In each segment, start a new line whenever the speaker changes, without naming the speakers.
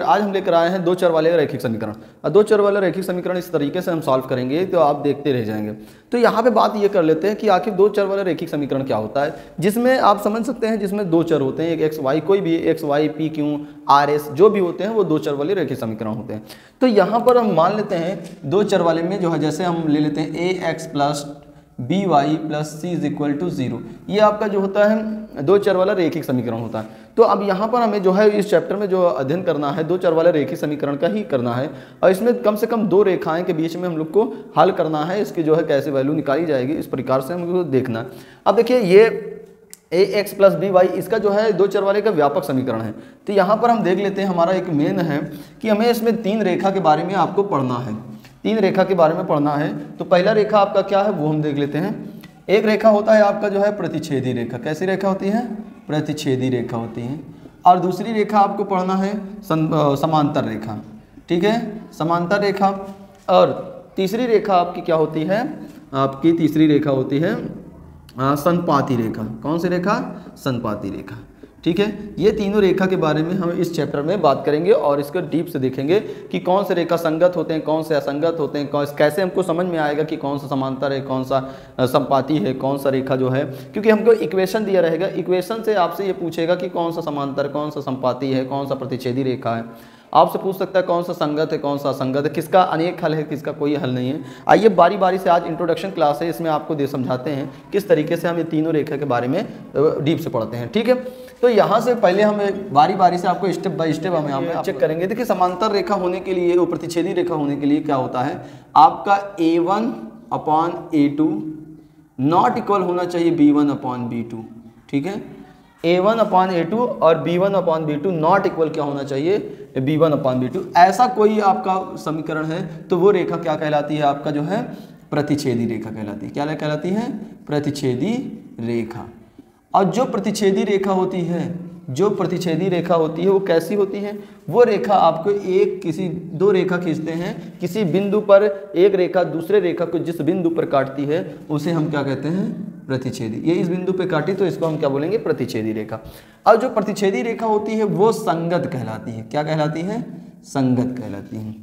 आज हम लेकर आए हैं दो चर वाले रैखिक समीकरण। दो चर वाले रैखिक समीकरण इस तरीके से हम सॉल्व करेंगे तो आप देखते रह जाएँगे। तो यहाँ पे बात ये कर लेते हैं कि आखिर दो चर वाले रैखिक समीकरण क्या होता है, जिसमें आप समझ सकते हैं जिसमें दो चर होते हैं, एक एक्स वाई कोई भी X Y P Q R S जो भी होते हैं, वो दो चर वाले रैखिक समीकरण होते हैं। तो यहाँ पर हम मान लेते हैं दो चर वाले में, जो है जैसे हम ले लेते हैं A X plus B Y plus C is equal to zero ये आपका जो होता है, दो चर वाला रेखिक समीकरण होता है। तो अब यहाँ पर हमें जो है इस चैप्टर में जो अध्ययन करना है, दो चर वाले रेखिक समीकरण का ही करना है और इसमें कम से कम दो रेखाएँ के बीच में हम लोग को हल करना है, इसकी जो है कैसे वैल्यू निकाली जाएगी, इस प्रकार से हमको देखना है। अब देखिए, ये A X plus B Y इसका जो है दो चर वाले का व्यापक समीकरण है। तो यहाँ पर हम देख लेते हैं, हमारा एक मेन है कि हमें इसमें तीन रेखा के बारे में आपको पढ़ना है। तीन रेखा के बारे में पढ़ना है तो पहला रेखा आपका क्या है, वो हम देख लेते हैं। एक रेखा होता है आपका जो है प्रतिच्छेदी रेखा। कैसी रेखा होती है? प्रतिच्छेदी रेखा होती है। और दूसरी रेखा आपको पढ़ना है समांतर रेखा। ठीक है? समांतर रेखा। और तीसरी रेखा आपकी क्या होती है? आपकी तीसरी रेखा होती है संपाती रेखा। कौन सी रेखा? संपाती रेखा। ठीक है? ये तीनों रेखा के बारे में हम इस चैप्टर में बात करेंगे और इसको डीप से देखेंगे कि कौन से रेखा संगत होते हैं, कौन से असंगत होते हैं, कौन कैसे हमको समझ में आएगा कि कौन सा समांतर है, कौन सा संपाति है, कौन सा रेखा जो है। क्योंकि हमको इक्वेशन दिया रहेगा। इक्वेशन से आपसे ये पूछेगा कि कौन सा समांतर, कौन सा संपाति है, कौन सा प्रतिच्छेदी रेखा है। आपसे पूछ सकता है कौन सा संगत है, कौन सा असंगत है, किसका अनेक हल है, किसका कोई हल नहीं है। आइए बारी बारी से आज इंट्रोडक्शन क्लास है, इसमें आपको दे समझाते हैं किस तरीके से हम ये तीनों रेखा के बारे में डीप से पढ़ते हैं, ठीक है? तो यहाँ से पहले हम बारी बारी से आपको स्टेप बाय स्टेप हम यहाँ पे चेक करेंगे। देखिए, समांतर रेखा होने के लिए, प्रतिच्छेदी रेखा होने के लिए क्या होता है? आपका A one upon A two not equal होना चाहिए B one upon B two ठीक है? A one upon A two और B one upon B two not equal क्या होना चाहिए? B one upon B two ऐसा कोई आपका समीकरण है तो वो रेखा क्या कहलाती है? आपका जो है, प्रतिच्छेदी रेखा कहलाती है। क्या कहलाती है? प्रतिच्छेदी रेखा। और जो प्रतिच्छेदी रेखा होती है, जो प्रतिच्छेदी रेखा होती है, वो कैसी होती है? वो रेखा आपको एक किसी, दो रेखा खींचते हैं। किसी बिंदु पर एक रेखा दूसरे रेखा को जिस बिंदु पर काटती है, उसे हम क्या कहते हैं? प्रतिच्छेदी। ये इस बिंदु पे काटी तो इसको हम क्या बोलेंगे? प्रतिच्छेदी रेखा। अब जो प्रतिच्छेदी रेखा होती है, वो संगत कहलाती है। क्या कहलाती है? संगत कहलाती है।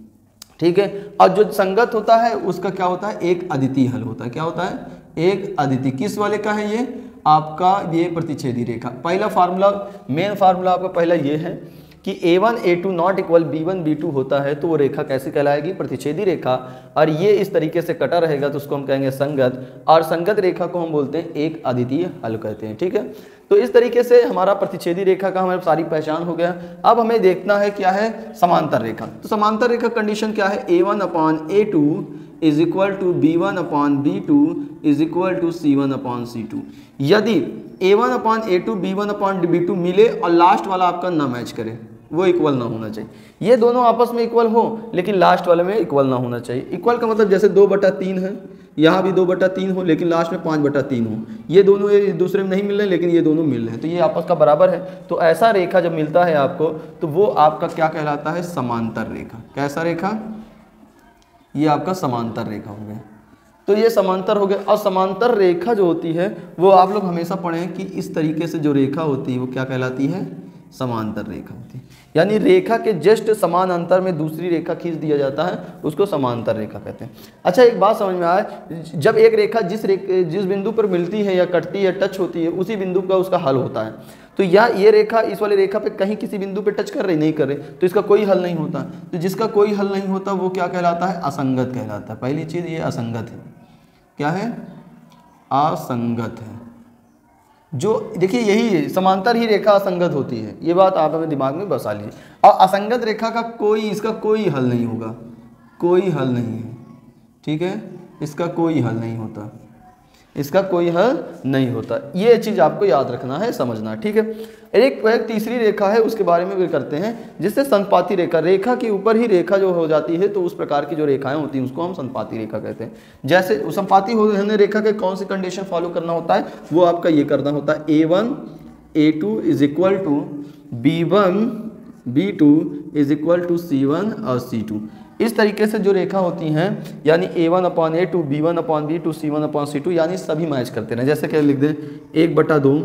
ठीक है? और जो संगत होता है, उसका क्या होता है? एक अदिति हल होता है। क्या होता है? एक अदिति। किस वाले का है ये? आपका ये प्रतिच्छेदी रेखा। पहला फार्मूला मेन फार्मूला आपका पहला ये है। कि A one A two not equal B one B two होता है तो वो रेखा कैसे कहलाएगी? प्रतिच्छेदी रेखा। और ये इस तरीके से कटा रहेगा तो उसको हम कहेंगे संगत। और संगत रेखा को हम बोलते हैं एक अद्वितीय हल कहते हैं, ठीक है? तो इस तरीके से हमारा प्रतिच्छेदी रेखा का हमारी सारी पहचान हो गया। अब हमें देखना है क्या है समांतर रेखा। तो समांतर रेखा कंडीशन क्या है? A one upon A two is equal to B one upon B two is equal to C one upon C two यदि A one upon A two B one upon B two मिले और last वाला आपका ना match करे, वो equal ना होना चाहिए। ये दोनों आपस में इक्वल हो, लेकिन लास्ट वाले में इक्वल ना होना चाहिए। इक्वल का मतलब जैसे दो बटा तीन है, यहाँ भी दो बटा तीन हो, लेकिन लास्ट में पाँच बटा तीन हो। ये दोनों एक दूसरे में नहीं मिल रहे लेकिन ये दोनों मिल रहे हैं। तो ये आपस का बराबर है। तो ऐसा रेखा जब मिलता है आपको तो वो आपका क्या कहलाता है? समांतर रेखा। कैसा रेखा? ये आपका समांतर रेखा हो गया। तो ये समांतर हो गया। और समांतर रेखा जो होती है, वो आप लोग हमेशा पढ़ें कि इस तरीके से जो रेखा होती है, वो क्या कहलाती है? समांतर रेखा होती है। यानी रेखा के जस्ट समान अंतर में दूसरी रेखा खींच दिया जाता है, उसको समांतर रेखा कहते हैं। अच्छा एक बात समझ में आए, जब एक रेखा जिस रेखा, जिस बिंदु पर मिलती है या कटती है टच होती है, उसी बिंदु का उसका हल होता है। तो या ये रेखा इस वाली रेखा पे कहीं किसी बिंदु पे टच कर रही, नहीं कर रही तो इसका कोई हल नहीं होता। तो जिसका कोई हल नहीं होता, वो क्या कहलाता है? असंगत कहलाता है। पहली चीज़ ये असंगत है। क्या है? असंगत है। जो, देखिए यही समांतर ही रेखा असंगत होती है। ये बात आप अपने दिमाग में बसा लीजिए। और असंगत रेखा का कोई, इसका कोई हल नहीं होगा। कोई हल नहीं है। ठीक है? इसका कोई हल नहीं होता। इसका कोई हल नहीं होता। ये चीज़ आपको याद रखना है, समझना, ठीक है? एक एक तीसरी रेखा है, उसके बारे में भी करते हैं, जिससे संपाती रेखा रेखा के ऊपर ही रेखा जो हो जाती है तो उस प्रकार की जो रेखाएँ होती हैं, उसको हम संपाती रेखा कहते हैं। जैसे संपाती होने रेखा के कौन सी कंडीशन फॉलो करना होता है, वो आपका ये करना होता है A one A two is equal to B one B two is equal to C one और सी टू इस तरीके से जो रेखा होती हैं, यानी A one upon A two B one upon B two C one upon C two यानी सभी मैच करते हैं जैसे क्या लिख दें, एक बटा दो,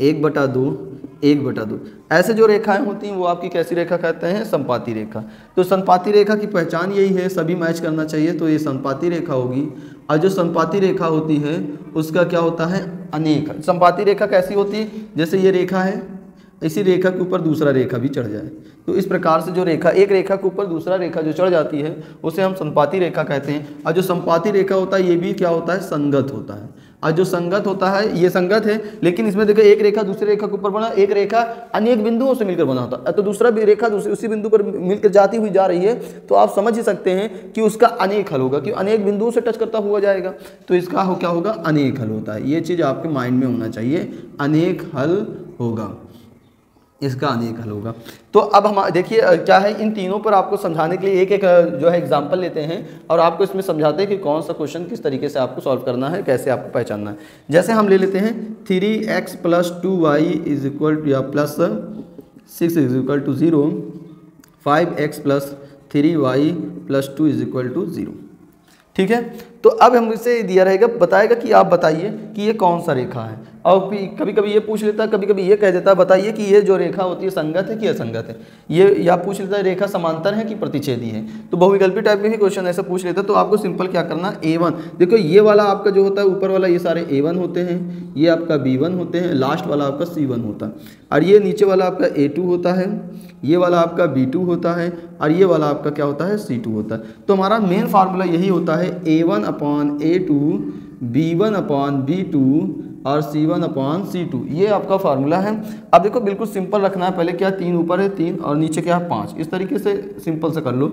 एक बटा दो, एक बटा दो। ऐसे जो रेखाएँ होती हैं, वो आपकी कैसी रेखा कहते हैं? संपाति रेखा। तो संपाति रेखा की पहचान यही है, सभी मैच करना चाहिए तो ये संपाति रेखा होगी। और जो संपाति रेखा होती है, उसका क्या होता है? अनेक। संपाति रेखा कैसी होती है? जैसे ये रेखा है इसी रेखा के ऊपर दूसरा रेखा भी चढ़ जाए। तो इस प्रकार से जो रेखा, एक रेखा के ऊपर दूसरा रेखा जो चढ़ जाती है, उसे हम संपाति रेखा कहते हैं। और जो संपाति रेखा होता है, ये भी क्या होता है? संगत होता है। और जो संगत होता है, ये संगत है, लेकिन इसमें देखो, एक रेखा दूसरी रेखा के ऊपर बना, एक रेखा अनेक बिंदुओं से मिलकर बना होता है। तो दूसरा भी रेखा दूसरी, उसी बिंदु पर मिलकर जाती हुई जा रही है तो आप समझ ही सकते हैं कि उसका अनेक हल होगा, कि अनेक बिंदुओं से टच करता हुआ जाएगा। तो इसका हो, क्या होगा? अनेक हल होता है। ये चीज़ आपके माइंड में होना चाहिए। अनेक हल होगा। इसका अनेक हल होगा। तो अब हम, देखिए क्या है, इन तीनों पर आपको समझाने के लिए एक एक जो है एग्जांपल लेते हैं और आपको इसमें समझाते हैं कि कौन सा क्वेश्चन किस तरीके से आपको सॉल्व करना है, कैसे आपको पहचानना है। जैसे हम ले लेते हैं three X plus two Y is equal to या plus six is equal to zero five X plus three Y plus two is equal to zero ठीक है? तो अब हम इसे दिया रहेगा, बताएगा कि आप बताइए कि ये कौन सा रेखा है। और कभी कभी ये पूछ लेता है कभी कभी ये कह देता है बताइए कि ये जो रेखा होती है संगत है कि असंगत है? ये या पूछ लेता है, रेखा समांतर है कि प्रतिच्छेदी है? तो बहुविकल्पी टाइप में ही क्वेश्चन ऐसा पूछ लेता है तो आपको सिंपल क्या करना? ए वन देखो, ये वाला आपका जो होता है, ऊपर वाला ये सारे ए वन होते हैं, ये आपका बी वन होते हैं लास्ट वाला आपका सी वन होता है। और ये नीचे वाला आपका ए टू होता है, ये वाला आपका बी टू होता है, और ये वाला आपका क्या होता है? सी टू होता है। तो हमारा मेन फार्मूला यही होता है A one upon A two B one upon B two और C one upon C two. ये आपका फार्मूला है। अब देखो, बिल्कुल सिंपल रखना है। पहले क्या, तीन ऊपर है, तीन, और नीचे क्या है पाँच। इस तरीके से सिंपल से कर लो।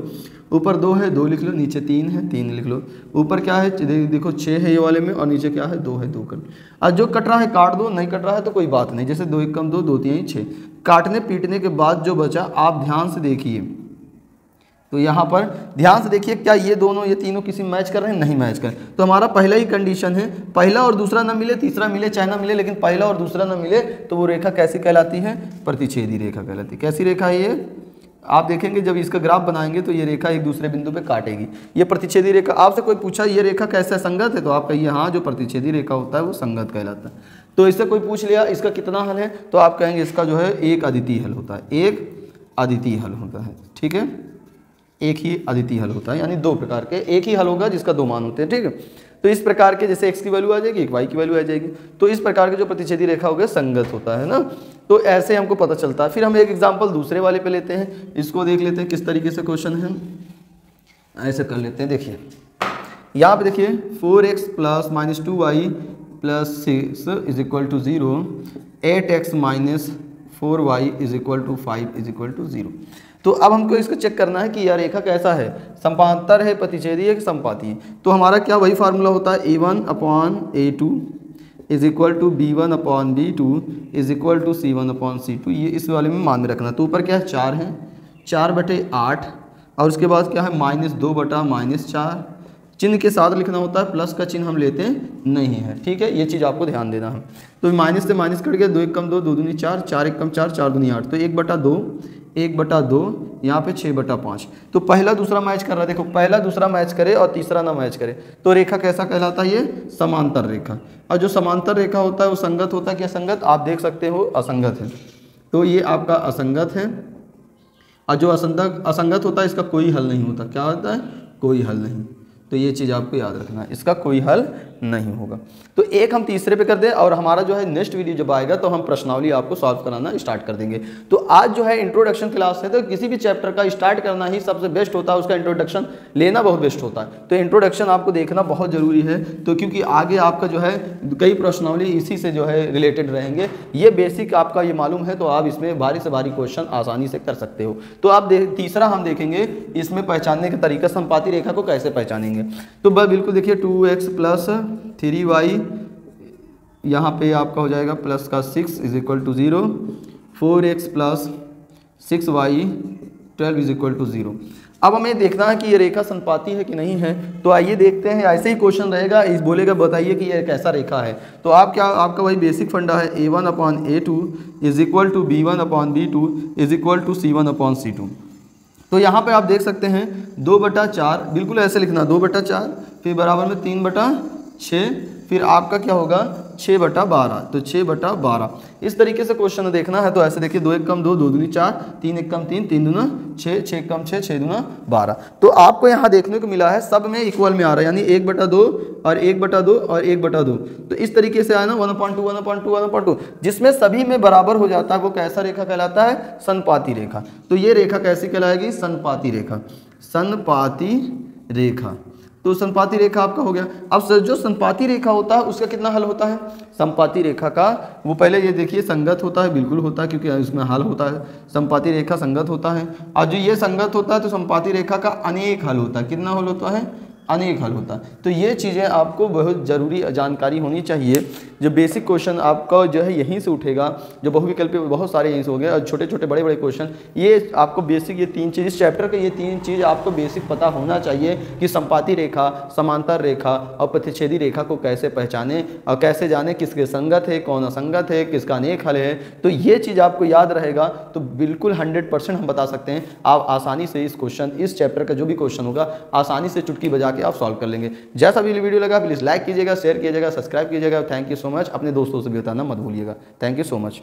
ऊपर दो है, दो लिख लो, नीचे तीन है, तीन लिख लो। ऊपर क्या है देखो छः है ये वाले में, और नीचे क्या है, दो है, दो कर। और जो कट रहा है, काट दो, नहीं कट रहा है तो कोई बात नहीं। जैसे दो एक कम दो दो तीन छः काटने, पीटने के बाद जो बचा, आप ध्यान से देखिए। तो यहाँ पर ध्यान से देखिए, क्या ये दोनों, ये तीनों किसी मैच कर रहे हैं? नहीं मैच कर तो हमारा पहला ही कंडीशन है, पहला और दूसरा ना मिले, तीसरा मिले चाहे ना मिले, लेकिन पहला और दूसरा ना मिले तो वो रेखा कैसी कहलाती है? प्रतिच्छेदी रेखा कहलाती है। कैसी रेखा है ये? आप देखेंगे, जब इसका ग्राफ बनाएँगे तो ये रेखा एक दूसरे बिंदु पे काटेगी। ये प्रतिच्छेदी रेखा, आपसे कोई पूछा, ये रेखा कैसा संगत है? तो आप कहिए हाँ जो प्रतिच्छेदी रेखा होता है, वो संगत कहलाता है। तो इससे कोई पूछ लिया, इसका कितना हल है? तो आप कहेंगे, इसका जो है, एक अदिति हल होता है। एक अदिति हल होता है। ठीक है? एक ही अदिति हल होता है, यानी दो प्रकार के एक ही हल होगा जिसका दो मान होते हैं, ठीक है? तो इस प्रकार के जैसे एक्स की वैल्यू आ जाएगी, एक वाई की वैल्यू आ जाएगी। तो इस प्रकार के जो प्रतिच्छेदी रेखा हो गया संगत होता है ना? तो ऐसे हमको पता चलता है। फिर हम एक एग्ज़ाम्पल दूसरे वाले पे लेते हैं। इसको देख लेते हैं, किस तरीके से क्वेश्चन है। ऐसे कर लेते हैं, देखिए। यहाँ पे देखिए four X plus minus two Y plus six is equal to zero eight X minus four Y is equal to five is equal to zero तो अब हमको इसको चेक करना है कि यह रेखा कैसा है। संपांतर है, प्रतिच्छेदी है कि संपाती तो हमारा क्या वही फार्मूला होता है? A one upon A two is equal to B one upon B two is equal to C one upon C two ये इस वाले में मान में रखना। तो ऊपर क्या है? चार है। चार बटे आठ। और उसके बाद क्या है? माइनस दो बटा माइनस चार। चिन्ह के साथ लिखना होता है। प्लस का चिन्ह हम लेते नहीं है। ठीक है? ये चीज़ आपको ध्यान देना है। तो माइनस से माइनस कट गया। दो एक कम दो दो दूनी चार। चार एक कम चार चार दूनी आठ। तो एक बटा दो एक बटा दो, यहाँ पे छः बटा पाँच। तो पहला दूसरा मैच कर रहा है। देखो, पहला दूसरा मैच करे और तीसरा ना मैच करे। तो रेखा कैसा कहलाता है ये? समांतर रेखा। और जो समांतर रेखा होता है, वो संगत होता है कि असंगत? आप देख सकते हो, असंगत है। तो ये आपका असंगत है। और जो असंगत असंगत होता है, इसका कोई हल नहीं होता। क्या होता है? कोई हल नहीं। तो ये चीज़ आपको याद रखना है। इसका कोई हल नहीं होगा। तो एक हम तीसरे पे कर दें और हमारा जो है नेक्स्ट वीडियो जब आएगा तो हम प्रश्नावली आपको सॉल्व कराना स्टार्ट कर देंगे। तो आज जो है इंट्रोडक्शन क्लास है तो किसी भी चैप्टर का स्टार्ट करना ही सबसे बेस्ट होता है, उसका इंट्रोडक्शन लेना बहुत बेस्ट होता है। तो इंट्रोडक्शन आपको देखना बहुत ज़रूरी है तो क्योंकि आगे आपका जो है कई प्रश्नावली इसी से जो है रिलेटेड रहेंगे। ये बेसिक आपका ये मालूम है तो आप इसमें भारी से भारी क्वेश्चन आसानी से कर सकते हो। तो आप तीसरा हम देखेंगे, इसमें पहचानने का तरीका संपाति रेखा को कैसे पहचानेंगे। तो बिल्कुल देखिए two X plus three Y, यहाँ पे आपका हो जाएगा प्लस का six is equal to zero four X plus six Y twelve is equal to zero अब हमें देखना है कि ये रेखा संपाती है कि नहीं है तो आइए देखते हैं, ऐसे ही क्वेश्चन रहेगा, इस बोलेगा, बताइए कि ये कैसा रेखा है। तो आप क्या, आपका वही बेसिक फंडा है A one upon A two is equal to B one upon B two is equal to C one upon C two तो यहाँ पे आप देख सकते हैं, दो बटा चार, बिल्कुल ऐसे लिखना, दो बटा चार, फिर बराबर में तीन बटा छः, फिर आपका क्या होगा? छः बटा बारह। तो छः बटा बारह। इस तरीके से क्वेश्चन देखना है तो ऐसे देखिए, दो एक कम दो दो दूनी चार, तीन एक कम तीन तीन दूना छः छः कम छः छः दूना बारह। तो आपको यहाँ देखने को मिला है, सब में इक्वल में आ रहा है, यानी एक बटा दो और एक बटा दो और एक बटा दो। तो इस तरीके से आया ना one point two one point two one point two जिसमें सभी में बराबर हो जाता है, वो कैसा रेखा कहलाता है? सनपाती रेखा। तो ये रेखा कैसी कहलाएगी? सनपाती रेखा। सनपाती रेखा। तो संपाति रेखा आपका हो गया। अब सर, जो संपाति रेखा होता है, उसका कितना हल होता है? संपाति रेखा का, वो पहले ये देखिए, संगत होता है, बिल्कुल होता है, क्योंकि इसमें हल होता है। संपाति रेखा संगत होता है। और जो ये संगत होता है तो संपाति रेखा का अनेक हल होता है। कितना हल होता है? अनेक हल होता है। तो ये चीज़ें आपको बहुत ज़रूरी जानकारी होनी चाहिए। जो बेसिक क्वेश्चन आपका जो है यहीं से उठेगा, जो बहुविकल्पी बहुत सारे यहीं से हो गए और छोटे छोटे बड़े बड़े क्वेश्चन ये आपको बेसिक ये तीन चीज़, इस चैप्टर का ये तीन चीज़ आपको बेसिक पता होना चाहिए कि संपाति रेखा, समांतर रेखा और प्रतिच्छेदी रेखा को कैसे पहचाने और कैसे जाने किसके संगत है, कौन असंगत है, किसका अनेक हल है। तो ये चीज़ आपको याद रहेगा तो बिल्कुल हंड्रेड हम बता सकते हैं। आप आसानी से इस क्वेश्चन इस चैप्टर का जो भी क्वेश्चन होगा, आसानी से चुटकी बजा के आप सॉल्व कर लेंगे। जैसा भी वीडियो लगा प्लीज़ लाइक कीजिएगा शेयर कीजिएगा सब्सक्राइब कीजिएगा। थैंक यू सो मच अपने दोस्तों से भी बताना मत भूलिएगा। Thank you so much